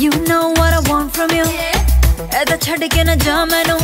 You know what I want from you. ਐਦਾ ਛੱਡ ਕੇ ਨਾ ਜਾ ਮੈਨੂੰ